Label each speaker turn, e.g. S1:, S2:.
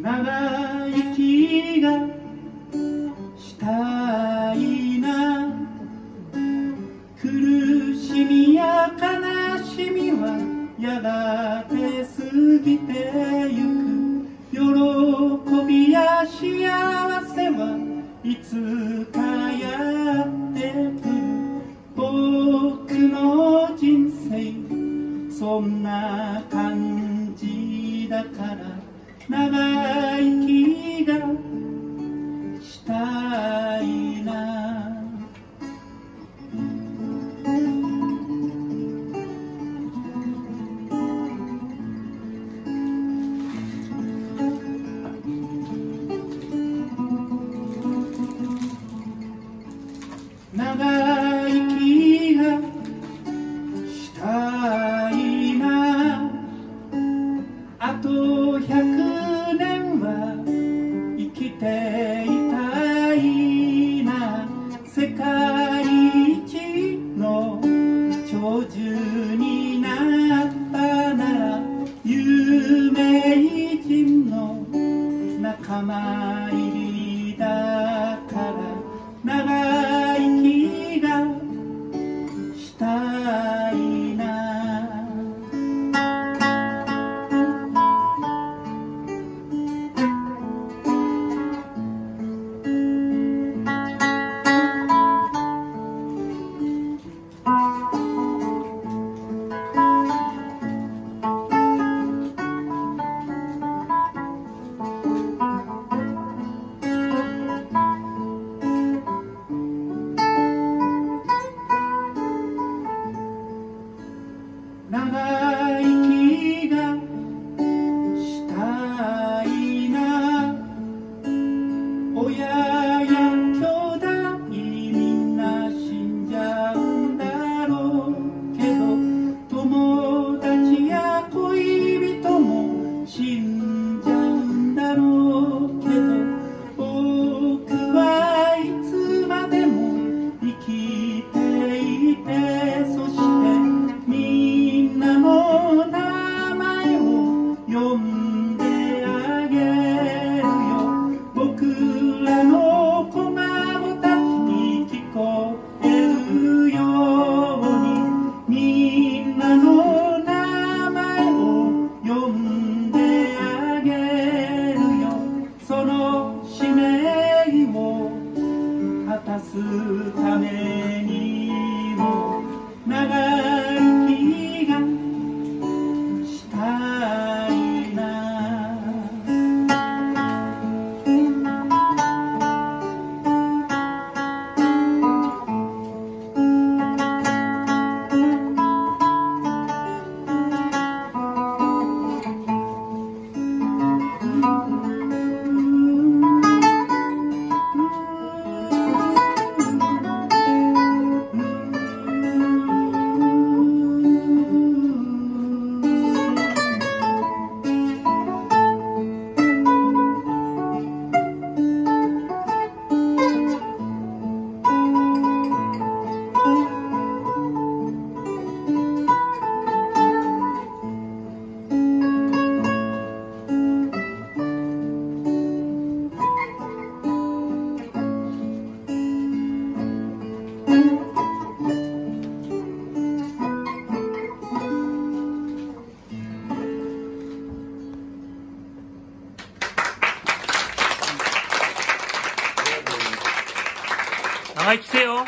S1: 長生きがしたいな。苦しみや悲しみはやがて過ぎてゆく。喜びや幸せはいつかやってく。る僕の人生そんな a 思。
S2: 生いせよ。